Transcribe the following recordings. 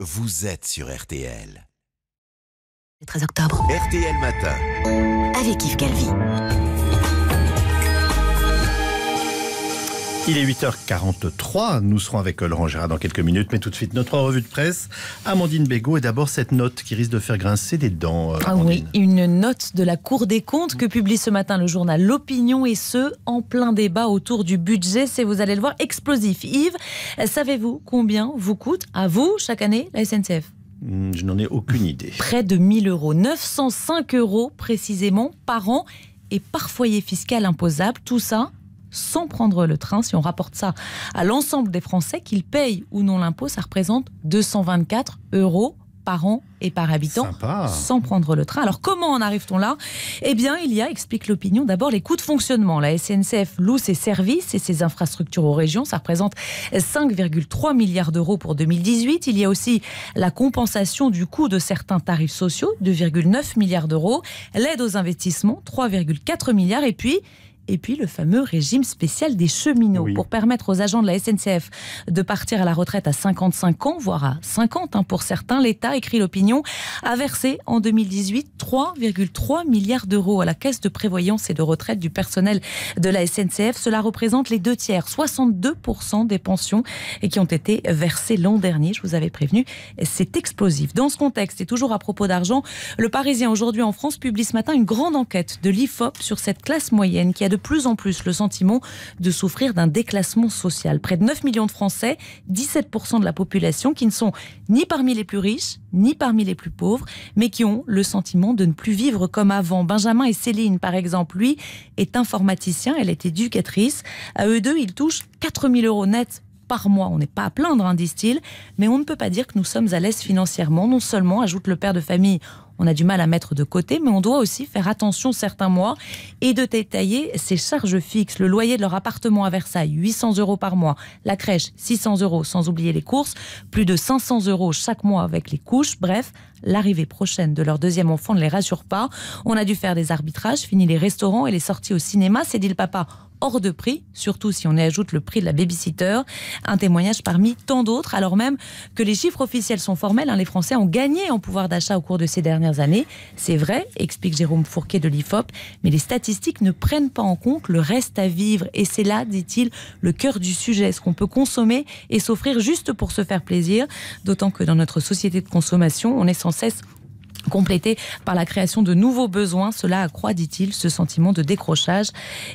vous êtes sur RTL. Le 13 octobre, RTL Matin. avec Yves Calvi. Il est 8h43, nous serons avec Laurent Gérard dans quelques minutes, mais tout de suite notre revue de presse. Amandine Bégaud et d'abord cette note qui risque de faire grincer des dents. euh, Ah oui, une note de la Cour des comptes que publie ce matin le journal L'Opinion et ce, en plein débat autour du budget. C'est, vous allez le voir, explosif. Yves, savez-vous combien vous coûte à vous chaque année la SNCF Hmm, Je n'en ai aucune idée. Près de 1000 euros, 905 euros précisément par an et par foyer fiscal imposable. Tout ça sans prendre le train. Si on rapporte ça à l'ensemble des Français, qu'ils payent ou non l'impôt, ça représente 224 euros par an et par habitant Sympa. sans prendre le train. Alors comment en arrive-t-on là? Eh bien, il y a, explique l'opinion, d'abord les coûts de fonctionnement. La SNCF loue ses services et ses infrastructures aux régions. Ça représente 5,3 milliards d'euros pour 2018. Il y a aussi la compensation du coût de certains tarifs sociaux, 2,9 milliards d'euros. L'aide aux investissements, 3,4 milliards. Et puis... Et puis le fameux régime spécial des cheminots Oui. pour permettre aux agents de la SNCF de partir à la retraite à 55 ans, voire à 50 hein, pour certains. L'État, écrit l'opinion, a versé en 2018 3,3 milliards d'euros à la caisse de prévoyance et de retraite du personnel de la SNCF. Cela représente les deux tiers, 62% des pensions et qui ont été versées l'an dernier. Je vous avais prévenu, c'est explosif. Dans ce contexte, et toujours à propos d'argent, le Parisien aujourd'hui en France publie ce matin une grande enquête de l'IFOP sur cette classe moyenne qui a de plus en plus le sentiment de souffrir d'un déclassement social. Près de 9 millions de Français, 17% de la population qui ne sont ni parmi les plus riches, ni parmi les plus pauvres, mais qui ont le sentiment de ne plus vivre comme avant. Benjamin et Céline, par exemple, lui, est informaticien, elle est éducatrice. À eux deux, ils touchent 4000 euros net par mois. On n'est pas à plaindre, hein, disent-ils, mais on ne peut pas dire que nous sommes à l'aise financièrement. Non seulement, ajoute le père de famille, on a du mal à mettre de côté, mais on doit aussi faire attention certains mois et de détailler ses charges fixes. Le loyer de leur appartement à Versailles, 800 euros par mois. La crèche, 600 euros, sans oublier les courses. Plus de 500 euros chaque mois avec les couches. Bref, l'arrivée prochaine de leur deuxième enfant ne les rassure pas. On a dû faire des arbitrages, fini les restaurants et les sorties au cinéma. C'est dit le papa hors de prix, surtout si on y ajoute le prix de la babysitter. Un témoignage parmi tant d'autres, alors même que les chiffres officiels sont formels. hein, les Français ont gagné en pouvoir d'achat au cours de ces dernières années. C'est vrai, explique Jérôme Fourquet de l'IFOP, mais les statistiques ne prennent pas en compte le reste à vivre. Et c'est là, dit-il, le cœur du sujet, ce qu'on peut consommer et s'offrir juste pour se faire plaisir. D'autant que dans notre société de consommation, on est sans cesse complété par la création de nouveaux besoins. Cela accroît, dit-il, ce sentiment de décrochage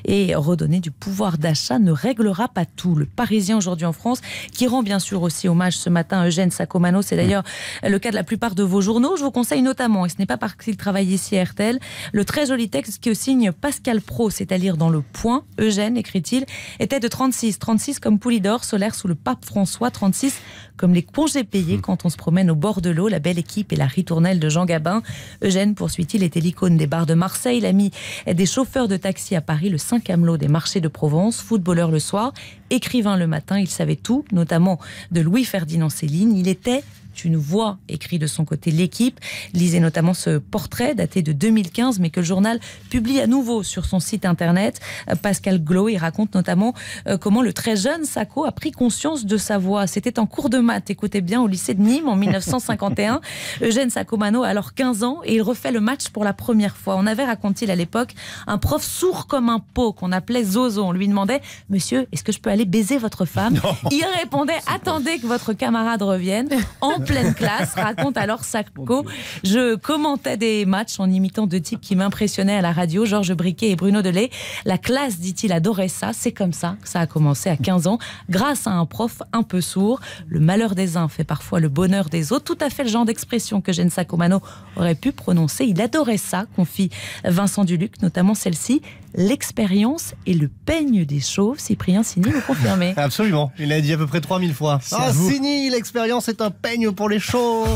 et redonner du pouvoir d'achat ne réglera pas tout. Le Parisien aujourd'hui en France, qui rend bien sûr aussi hommage ce matin à Eugène Sacomano, c'est d'ailleurs le cas de la plupart de vos journaux. Je vous conseille notamment, et ce n'est pas parce qu'il travaille ici à RTL, le très joli texte que signe Pascal Pro, c'est-à-dire dans le point. Eugène, écrit-il, était de 36, 36 comme Poulidor, solaire sous le pape François, 36 comme les congés payés quand on se promène au bord de l'eau. La belle équipe et la ritournelle de Jean Gabin. Eugène, poursuit-il, était l'icône des bars de Marseille, l'ami des chauffeurs de taxi à Paris, le 5 amelot des marchés de Provence, footballeur le soir, écrivain le matin. Il savait tout, notamment de Louis-Ferdinand Céline. Il était une voix, écrit de son côté l'équipe. Lisez notamment ce portrait daté de 2015, mais que le journal publie à nouveau sur son site internet. Euh, Pascal Glo, il raconte notamment euh, comment le très jeune Sacco a pris conscience de sa voix. C'était en cours de maths, écoutez bien, au lycée de Nîmes en 1951. Eugène Sacomano a alors 15 ans et il refait le match pour la première fois. On avait, raconte-t-il à l'époque, un prof sourd comme un pot qu'on appelait Zozo. On lui demandait Monsieur, est-ce que je peux aller baiser votre femme? Il répondait Attendez que votre camarade revienne. En pleine classe, raconte alors Sacco. Je commentais des matchs en imitant deux types qui m'impressionnaient à la radio, Georges Briquet et Bruno Delay. La classe, dit-il, adorait ça. C'est comme ça que ça a commencé à 15 ans, grâce à un prof un peu sourd. Le malheur des uns fait parfois le bonheur des autres. Tout à fait le genre d'expression que Gene Sacomano aurait pu prononcer. Il adorait ça, confie Vincent Duluc, notamment celle-ci. L'expérience et le peigne des chauves. Cyprien Signy, vous confirmez Absolument. Il l'a dit à peu près 3000 fois. Ah. Sini, l'expérience est un peigne pour les chauves.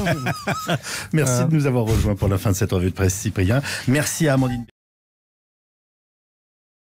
Merci de nous avoir rejoints pour la fin de cette revue de presse, Cyprien. Merci à Amandine.